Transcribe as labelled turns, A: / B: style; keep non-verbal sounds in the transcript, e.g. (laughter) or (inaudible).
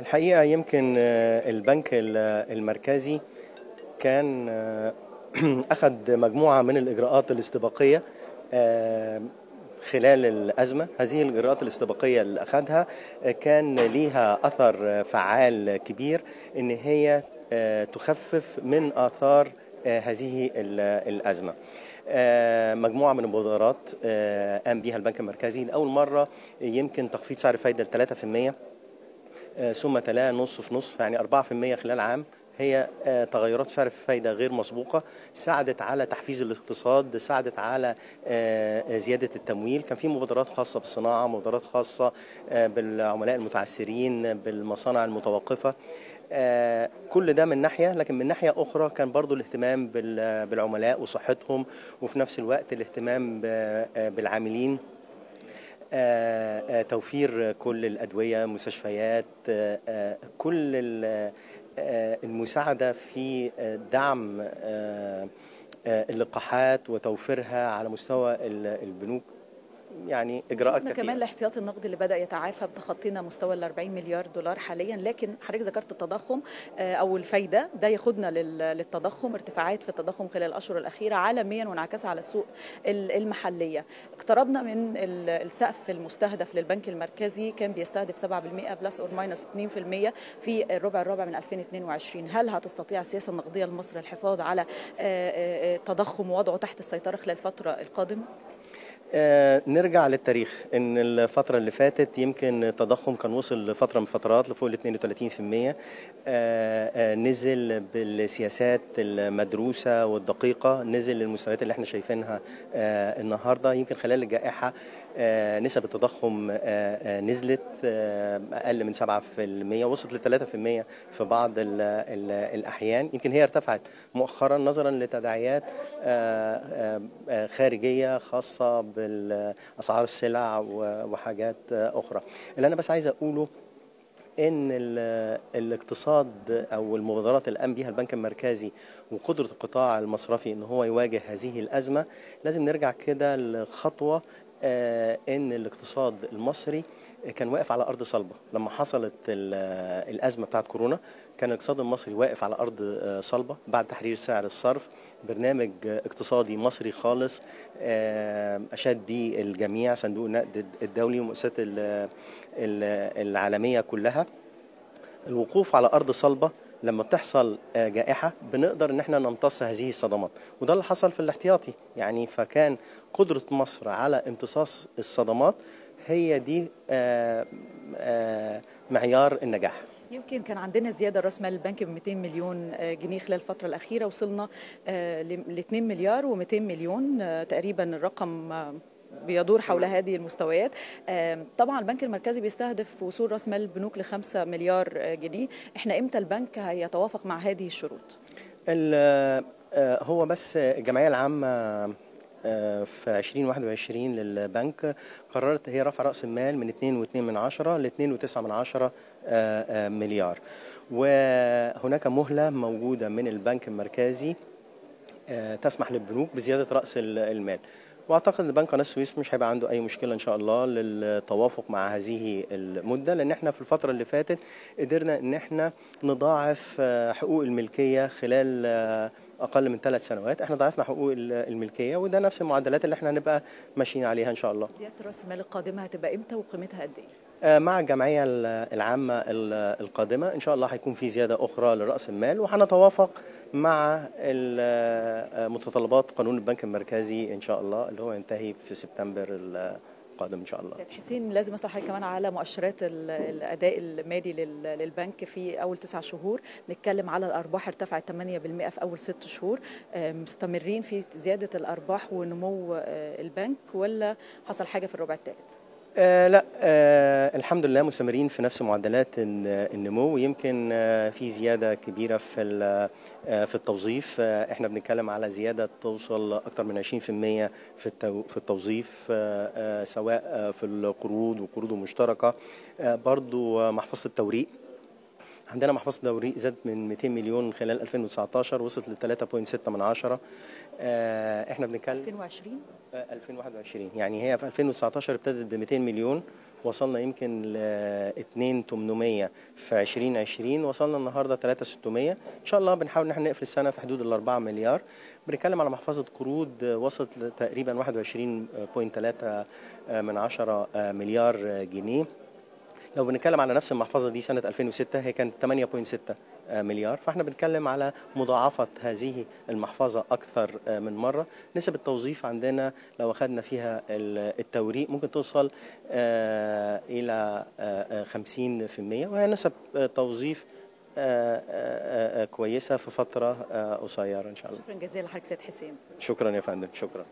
A: الحقيقة يمكن آه، البنك ال- المركزي كان آه، (clears throat) أخذ مجموعة من الإجراءات الاستباقية آه، خلال الأزمة. هذه الإجراءات الاستباقية اللي أخذها آه، كان ليها أثر آه، فعال كبير إن هي آه، تخفف من آثار آه، هذه ال- الأزمة. آه، مجموعة من المبادرات آه، قام بها البنك المركزي لأول مرة يمكن تخفيض سعر الفايدة ل 3% آه، ثم تلاها نص في نص يعني 4% خلال عام. هي آه، تغيرات سعر الفايدة غير مسبوقة ساعدت على تحفيز الاقتصاد ساعدت على آه، زيادة التمويل. كان في مبادرات خاصة بالصناعة مبادرات خاصة آه، بالعملاء المتعثرين بالمصانع المتوقفة. آه، كل ده من ناحية لكن من ناحية أخرى كان برضو الاهتمام بال- بالعملاء وصحتهم وفي نفس الوقت الاهتمام آه، بالعاملين. آه، آه، توفير كل الأدوية مستشفيات آه، آه، كل ال- آه، المساعدة في آه، دعم آه، آه، اللقاحات وتوفيرها على مستوى ال- البنوك. يعني إجراءات
B: شفنا كمان الاحتياطي النقدي اللي بدأ يتعافى بتخطينا مستوى ال 40 مليار دولار حاليا لكن حضرتك ذكرت التضخم آه، أو الفايدة ده ياخدنا لل- للتضخم ارتفاعات في التضخم خلال الأشهر الأخيرة عالميا وانعكاسها على السوق ال- المحلية. اقتربنا من ال- السقف المستهدف للبنك المركزي كان بيستهدف 7% plus or minus 2% في الربع الرابع من 2022 هل هتستطيع السياسة النقدية لمصر الحفاظ على آه، آه، آه، تضخم ووضعه تحت السيطرة خلال الفترة القادمة؟
A: آه، نرجع للتاريخ. إن الفترة اللي فاتت يمكن التضخم كان وصل لفترة من الفترات لفوق ال 32% آه، آه، نزل بالسياسات المدروسة والدقيقة نزل للمستويات اللي إحنا شايفينها النهارده. يمكن خلال الجائحة نسب التضخم نزلت أقل من 7% وصلت ل 3% في بعض ال ال الأحيان. يمكن هي ارتفعت مؤخرا نظرا لتداعيات خارجية خاصة بالأسعار السلع وحاجات أخرى. اللي أنا بس عايز أقوله إن ال- الاقتصاد أو المبادرات اللي قام بها البنك المركزي وقدرة القطاع المصرفي إن هو يواجه هذه الأزمة لازم نرجع كده لخطوة آه، إن الاقتصاد المصري كان واقف على أرض صلبة. لما حصلت ال- الأزمة بتاعت كورونا كان الاقتصاد المصري واقف على أرض آه، صلبة بعد تحرير سعر الصرف. برنامج آه، اقتصادي مصري خالص آه، اشاد به الجميع صندوق النقد الدولي ومؤسسات ال- ال- العالمية كلها. الوقوف على أرض صلبة لما بتحصل آه، جائحة بنقدر إن إحنا نمتص هذه الصدمات. وده اللي حصل في الاحتياطي. يعني فكان قدرة مصر على امتصاص الصدمات هي دي آه، آه، معيار النجاح.
B: يمكن كان عندنا زيادة رأس مال البنك ب 200 مليون آه، جنيه خلال الفترة الأخيرة. وصلنا ل 2 مليار و200 مليون تقريبا الرقم بيدور حول هذه المستويات. طبعا البنك المركزي بيستهدف وصول رأس مال البنوك ل 5 مليار جنيه. إحنا إمتى البنك هيتوافق مع هذه الشروط؟
A: ال- هو بس الجمعية العامة في 2021 للبنك قررت هي رفع رأس المال من 2.2 من عشرة ل 2.9 من عشرة آه، آه، مليار. وهناك مهلة موجودة من البنك المركزي آه، تسمح للبنوك بزيادة رأس ال- المال. وأعتقد إن بنك قناة السويس مش هيبقى عنده أي مشكلة إن شاء الله للتوافق مع هذه المدة لأن إحنا في الفترة اللي فاتت قدرنا إن إحنا نضاعف آه، حقوق الملكية خلال آه، أقل من ثلاث سنوات. إحنا ضاعفنا حقوق ال- الملكية وده نفس المعدلات اللي إحنا هنبقى ماشيين عليها إن شاء الله.
B: زيادة رأس المال القادمة هتبقى إمتى وقيمتها قد إيه؟
A: آه، مع الجمعية ال- العامة ال- القادمة إن شاء الله هيكون في زيادة أخرى لرأس المال وهنتوافق مع آه، متطلبات قانون البنك المركزي إن شاء الله اللي هو ينتهي في سبتمبر القادم إن شاء الله.
B: سيد حسين لازم اسال حضرتك كمان على مؤشرات ال- الأداء المالي لل- للبنك في أول تسع شهور. نتكلم على الأرباح ارتفعت 8% في أول ست شهور. آه، مستمرين في زيادة الأرباح ونمو آه، البنك ولا حصل حاجة في الربع الثالث
A: آه لا آه الحمد لله مستمرين في نفس معدلات الن- النمو يمكن آه في زيادة كبيرة في آه في التوظيف. آه إحنا بنتكلم على زيادة توصل أكثر من 20% في التو في التوظيف آه آه سواء آه في القروض وقروض مشتركة. آه برضو آه محفظة التوريق. عندنا محفظة التوريق زادت من 200 مليون خلال 2019 وصلت ل 3.6 من عشرة. آه إحنا بنتكلم
B: 2020
A: 2021 يعني هي في 2019 ابتدت ب 200 مليون وصلنا يمكن ل 2800 في 2020 وصلنا النهارده 3600 إن شاء الله بنحاول إن إحنا نقفل السنة في حدود ال 4 مليار. بنتكلم على محفظة قروض وصلت تقريبا 21.3 من 10 مليار جنيه. لو بنتكلم على نفس المحفظة دي سنة 2006 هي كانت 8.6 مليار. فاحنا بنتكلم على مضاعفة هذه المحفظة أكثر من مرة. نسب التوظيف عندنا لو أخذنا فيها التوريق ممكن توصل إلى 50% وهي نسب توظيف كويسة في فترة قصيرة إن شاء الله.
B: شكرا جزيلا لحضرتك سيد حسين.
A: شكرا يا فندم شكرا.